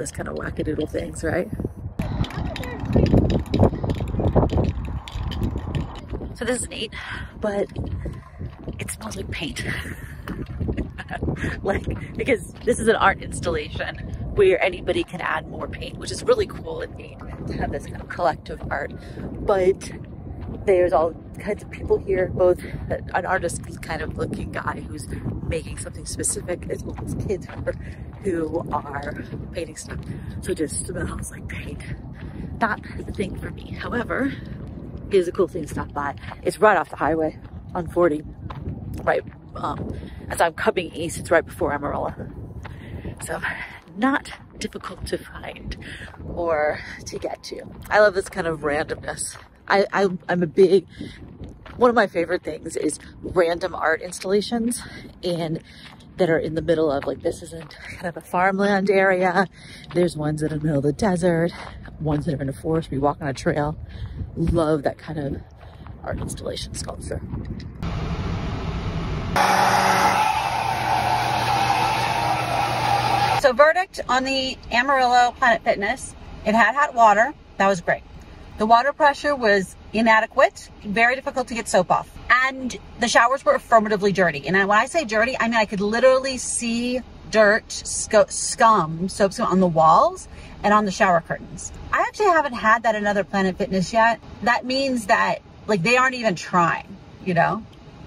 this kind of wackadoodle things, right? So this is neat, but it smells like paint. like, because this is an art installation where anybody can add more paint, which is really cool and neat to have this kind of collective art. But there's all kinds of people here, both an artist kind of looking guy who's making something specific, as well as kids are painting stuff. So just smells like paint. Not the thing for me. However, it is a cool thing to stop by. It's right off the highway on 40, right um, as I'm coming east, it's right before Amarillo. So not difficult to find or to get to. I love this kind of randomness. I, I, I'm a big, one of my favorite things is random art installations and that are in the middle of like this isn't kind of a farmland area there's ones that are in the middle of the desert ones that are in a forest we walk on a trail love that kind of art installation sculpture so verdict on the Amarillo Planet Fitness, it had hot water. That was great. The water pressure was inadequate, very difficult to get soap off. And the showers were affirmatively dirty. And when I say dirty, I mean I could literally see dirt, scum, soap scum on the walls and on the shower curtains. I actually haven't had that in other Planet Fitness yet. That means that like they aren't even trying, you know?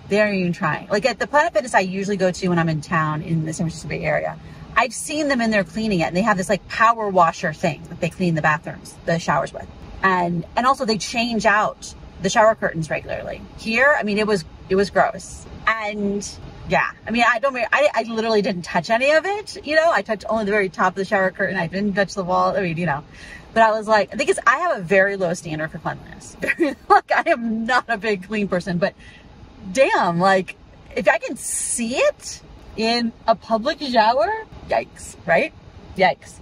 They aren't even trying. Like at the Planet Fitness I usually go to when I'm in town in the San Francisco Bay Area, I've seen them in there cleaning it and they have this like power washer thing that they clean the bathrooms, the showers with. And, and also they change out the shower curtains regularly. Here, I mean, it was, it was gross. And yeah, I mean, I don't, I, I literally didn't touch any of it. You know, I touched only the very top of the shower curtain. I didn't touch the wall. I mean, you know, but I was like, I think it's, I have a very low standard for cleanliness. like I am not a big clean person, but damn, like if I can see it in a public shower, yikes, right? Yikes.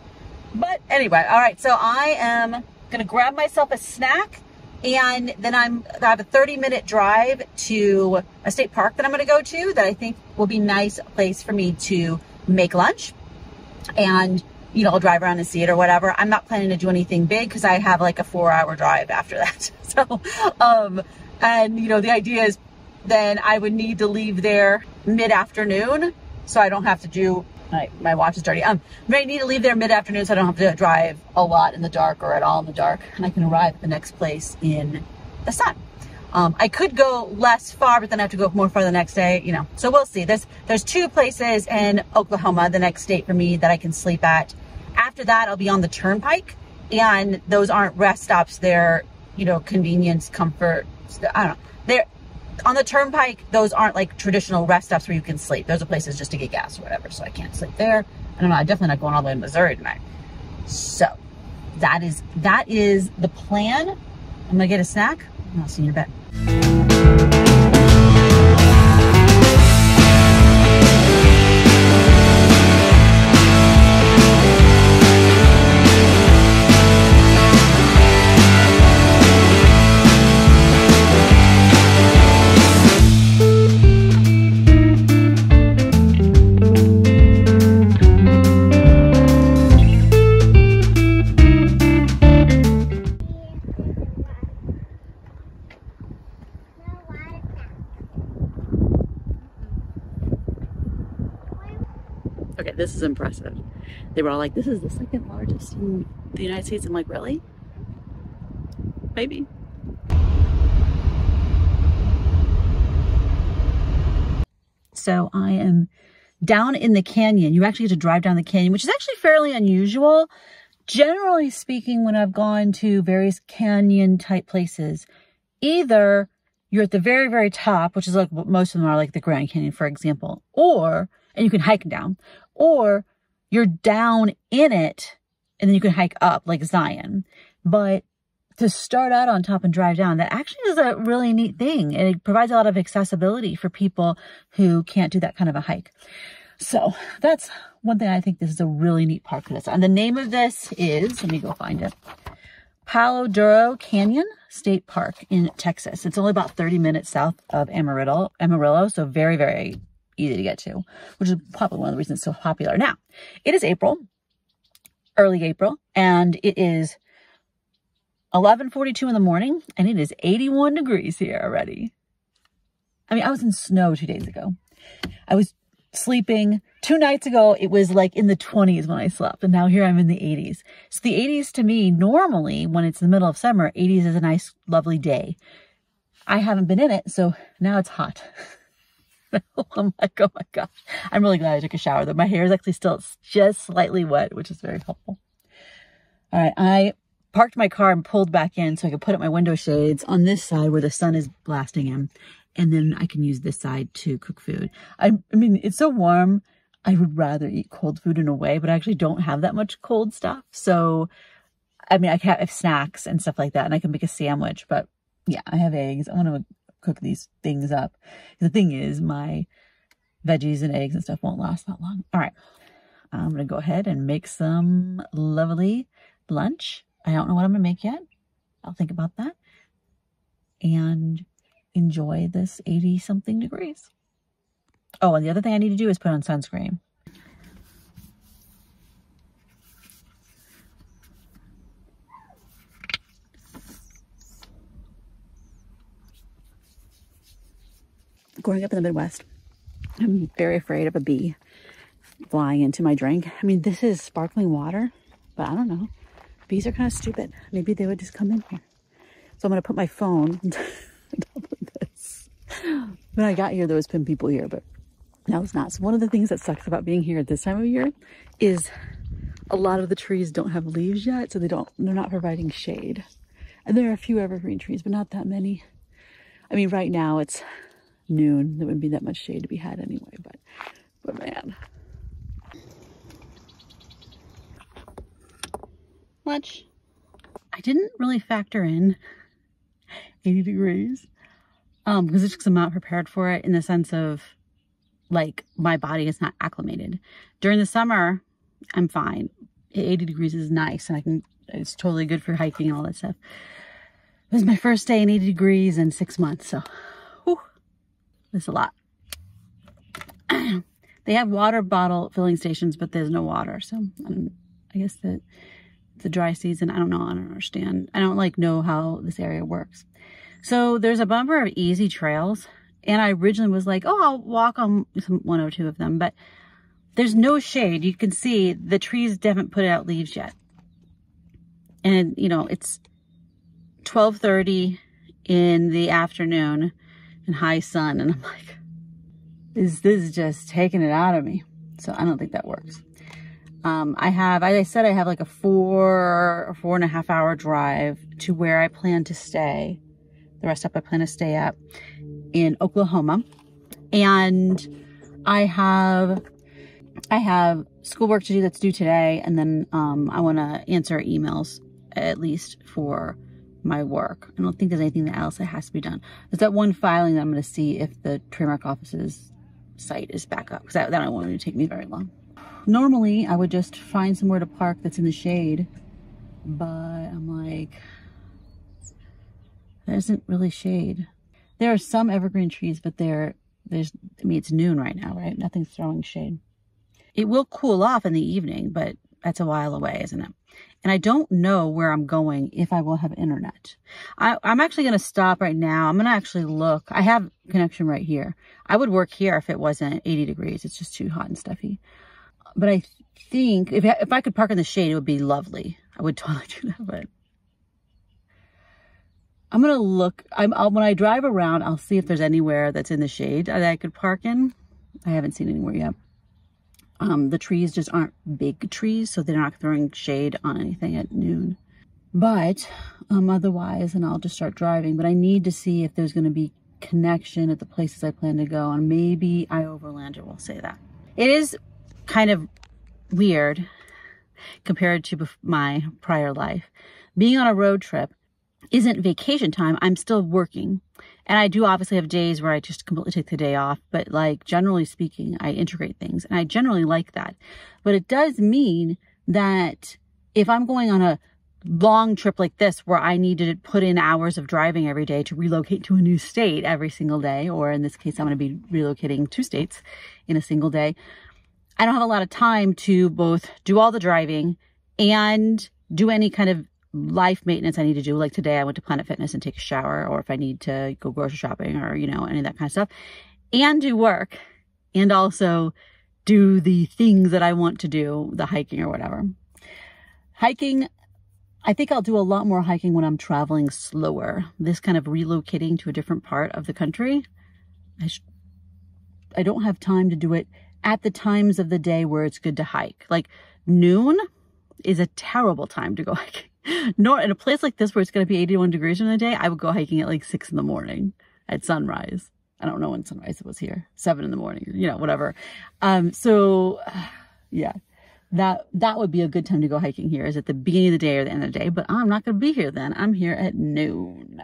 But anyway, all right, so I am gonna grab myself a snack and then I'm I have a 30 minute drive to a state park that I'm gonna go to that I think will be nice place for me to make lunch. And you know, I'll drive around and see it or whatever. I'm not planning to do anything big because I have like a four hour drive after that. So, um, and you know, the idea is then I would need to leave there mid afternoon so I don't have to do my, my watch is dirty. Um, I may need to leave there mid-afternoon so I don't have to drive a lot in the dark or at all in the dark. And I can arrive at the next place in the sun. Um, I could go less far, but then I have to go more far the next day, you know. So we'll see. There's there's two places in Oklahoma, the next state for me that I can sleep at. After that, I'll be on the turnpike, and those aren't rest stops. They're you know convenience, comfort. I don't know. They're on the turnpike, those aren't like traditional rest stops where you can sleep. Those are places just to get gas or whatever. So I can't sleep there. And I'm definitely not going all the way to Missouri tonight. So that is, that is the plan. I'm to get a snack and I'll see you in a bit. Impressive. They were all like, this is the second largest in the United States. I'm like, really? Maybe. So I am down in the canyon. You actually get to drive down the canyon, which is actually fairly unusual. Generally speaking, when I've gone to various canyon type places, either you're at the very, very top, which is like most of them are, like the Grand Canyon, for example, or, and you can hike down, or you're down in it and then you can hike up like Zion. But to start out on top and drive down, that actually is a really neat thing. It provides a lot of accessibility for people who can't do that kind of a hike. So that's one thing I think this is a really neat park for this. And the name of this is, let me go find it, Palo Duro Canyon State Park in Texas. It's only about 30 minutes south of Amarillo, Amarillo so very, very easy to get to, which is probably one of the reasons it's so popular. Now, it is April. early April and it is 11:42 in the morning and it is 81 degrees here already. I mean, I was in snow 2 days ago. I was sleeping two nights ago. It was like in the 20s when I slept and now here I'm in the 80s. So the 80s to me normally when it's the middle of summer, 80s is a nice lovely day. I haven't been in it, so now it's hot. I'm like, oh my gosh. I'm really glad I took a shower though. My hair is actually still just slightly wet, which is very helpful. All right, I parked my car and pulled back in so I could put up my window shades on this side where the sun is blasting in. And then I can use this side to cook food. I, I mean, it's so warm. I would rather eat cold food in a way, but I actually don't have that much cold stuff. So, I mean, I have snacks and stuff like that and I can make a sandwich, but yeah, I have eggs. I want to cook these things up. The thing is, my veggies and eggs and stuff won't last that long. All right, I'm to go ahead and make some lovely lunch. I don't know what I'm to make yet. I'll think about that. And enjoy this 80 something degrees. Oh, and the other thing I need to do is put on sunscreen. Growing up in the Midwest, I'm very afraid of a bee flying into my drink. I mean, this is sparkling water, but I don't know. Bees are kind of stupid. Maybe they would just come in here. So I'm going to put my phone on this. When I got here, there was pin people here, but now it's not. So one of the things that sucks about being here at this time of year is a lot of the trees don't have leaves yet, so they don't, they're not providing shade. And there are a few evergreen trees, but not that many. I mean, right now it's noon. There wouldn't be that much shade to be had anyway, but, but man. Lunch. I didn't really factor in 80 degrees um, because it's just I'm not prepared for it in the sense of like my body is not acclimated. During the summer, I'm fine. 80 degrees is nice and I can, it's totally good for hiking and all that stuff. It was my first day in 80 degrees in six months, so there's a lot. they have water bottle filling stations, but there's no water. So um, I guess that the dry season, I don't know. I don't understand. I don't like know how this area works. So there's a bumper of easy trails. And I originally was like, oh, I'll walk on one or two of them, but there's no shade. You can see the trees haven't put out leaves yet. And, you know, it's 1230 in the afternoon and high sun. And I'm like, is this just taking it out of me? So I don't think that works. Um, I have, as I said, I have like a four, four and a half hour drive to where I plan to stay. The rest up I plan to stay at in Oklahoma. And I have, I have schoolwork to do that's due today. And then, um, I want to answer emails at least for my work. I don't think there's anything else that has to be done. There's that one filing that I'm going to see if the trademark office's site is back up because that, that want to take me very long. Normally, I would just find somewhere to park that's in the shade, but I'm like, there isn't really shade. There are some evergreen trees, but there, there's, I mean, it's noon right now, right? Nothing's throwing shade. It will cool off in the evening, but that's a while away, isn't it? And I don't know where I'm going if I will have internet. I, am actually going to stop right now. I'm going to actually look. I have connection right here. I would work here if it wasn't 80 degrees. It's just too hot and stuffy. But I think if, if I could park in the shade, it would be lovely. I would totally do that, but I'm going to look. I'm, I'll, when I drive around, I'll see if there's anywhere that's in the shade that I could park in. I haven't seen anywhere yet. Um, the trees just aren't big trees, so they're not throwing shade on anything at noon. But um, otherwise, and I'll just start driving. But I need to see if there's going to be connection at the places I plan to go. And maybe I iOverlander will say that. It is kind of weird compared to my prior life. Being on a road trip isn't vacation time. I'm still working. And I do obviously have days where I just completely take the day off, but like generally speaking, I integrate things and I generally like that. But it does mean that if I'm going on a long trip like this where I need to put in hours of driving every day to relocate to a new state every single day, or in this case, I'm going to be relocating two states in a single day. I don't have a lot of time to both do all the driving and do any kind of life maintenance I need to do. Like today, I went to Planet Fitness and take a shower, or if I need to go grocery shopping or, you know, any of that kind of stuff, and do work, and also do the things that I want to do, the hiking or whatever. Hiking, I think I'll do a lot more hiking when I'm traveling slower. This kind of relocating to a different part of the country, I, I don't have time to do it at the times of the day where it's good to hike. Like noon is a terrible time to go hiking. Nor in a place like this where it's going to be 81 degrees in the day, I would go hiking at like six in the morning at sunrise. I don't know when sunrise it was here, seven in the morning, you know, whatever. Um, so yeah, that, that would be a good time to go hiking here is at the beginning of the day or the end of the day, but I'm not going to be here then. I'm here at noon.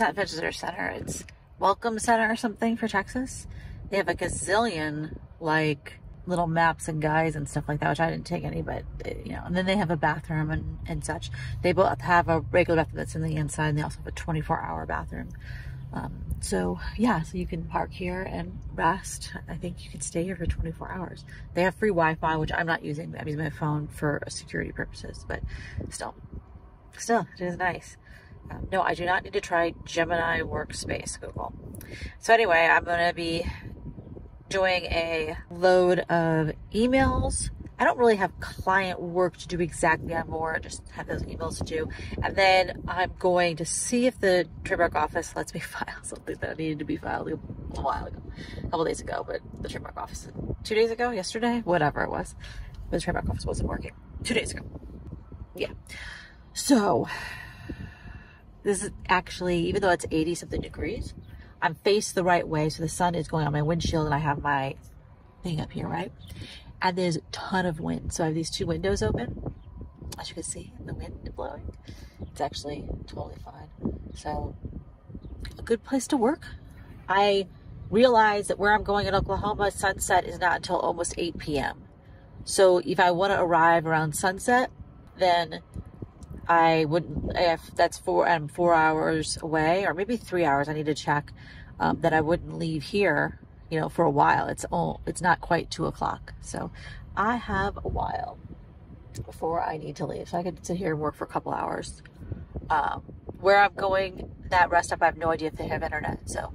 Not visitor center. It's welcome center or something for Texas. They have a gazillion like little maps and guides and stuff like that, which I didn't take any, but you know, and then they have a bathroom and, and such. They both have a regular bathroom that's in the inside and they also have a 24 hour bathroom. Um, so yeah, so you can park here and rest. I think you can stay here for 24 hours. They have free Wi-Fi, which I'm not using. I'm using my phone for security purposes, but still, still, it is nice. Um, no, I do not need to try Gemini Workspace, Google. So anyway, I'm going to be doing a load of emails. I don't really have client work to do exactly. More just have those emails to do. And then I'm going to see if the trademark office lets me file something that needed to be filed a while ago, a couple days ago, but the trademark office, two days ago, yesterday, whatever it was, But the trademark office wasn't working. Two days ago. Yeah. So this is actually, even though it's 80 something degrees, I'm faced the right way. So the sun is going on my windshield and I have my thing up here, right? And there's a ton of wind. So I have these two windows open. As you can see, the wind blowing. It's actually totally fine. So a good place to work. I realize that where I'm going in Oklahoma, sunset is not until almost 8 p.m. So if I want to arrive around sunset, then I wouldn't, if that's four, I'm four hours away or maybe three hours, I need to check, um, that I wouldn't leave here, you know, for a while. It's all, it's not quite two o'clock. So I have a while before I need to leave. So I could sit here and work for a couple hours. Um, where I'm going, that rest stop, I have no idea if they have internet. So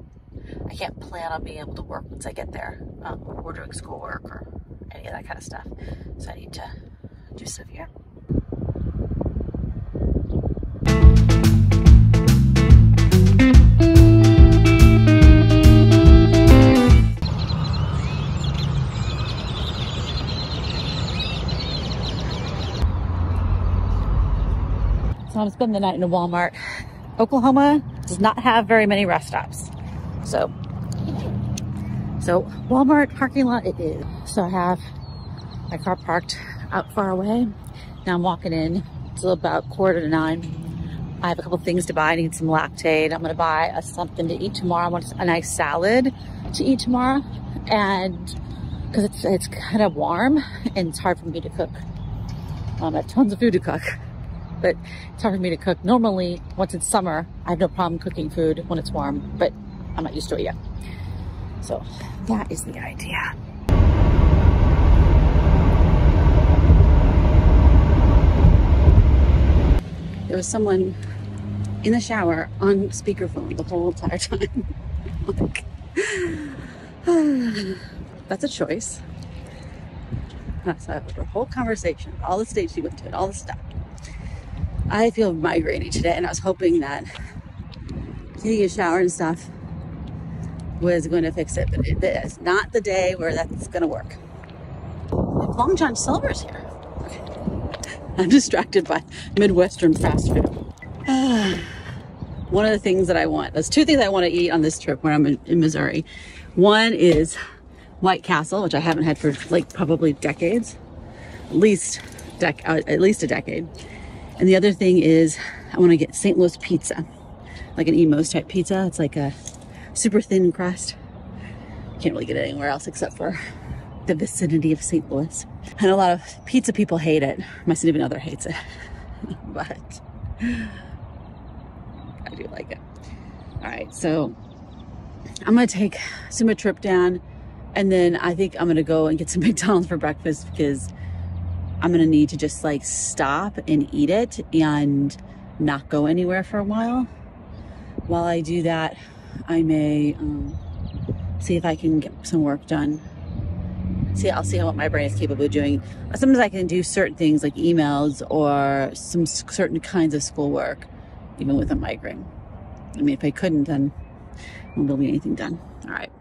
I can't plan on being able to work once I get there. Um, or doing schoolwork or any of that kind of stuff. So I need to do stuff here. Gonna spend the night in a Walmart. Oklahoma does not have very many rest stops. So, so Walmart parking lot it is. So I have my car parked out far away. Now I'm walking in. It's about quarter to nine. I have a couple things to buy. I need some Lactaid. I'm gonna buy a, something to eat tomorrow. I want a nice salad to eat tomorrow. And because it's, it's kind of warm and it's hard for me to cook. Um, I have tons of food to cook but it's hard for me to cook. Normally, once it's summer, I have no problem cooking food when it's warm, but I'm not used to it yet. So that is the idea. There was someone in the shower on speakerphone the whole entire time. That's a choice. That's a, a whole conversation, all the states she went to, all the stuff. I feel migrainy today, and I was hoping that taking a shower and stuff was going to fix it, but it is not the day where that's going to work. Long John Silver's here. I'm distracted by Midwestern fast food. One of the things that I want, there's two things I want to eat on this trip when I'm in, in Missouri. One is White Castle, which I haven't had for like probably decades, at least, dec uh, at least a decade. And the other thing is I want to get St. Louis pizza. like an Imo's type pizza. It's like a super thin crust. Can't really get it anywhere else except for the vicinity of St. Louis. And a lot of pizza people hate it. My significant other hates it. but I do like it. All right, so I'm gonna take Suma trip down and then I think I'm gonna go and get some McDonald's for breakfast because I'm gonna need to just like stop and eat it and not go anywhere for a while. While I do that, I may um, see if I can get some work done. See, I'll see what my brain is capable of doing. Sometimes I can do certain things like emails or some certain kinds of schoolwork, even with a migraine. I mean, if I couldn't, then won't be anything done. All right.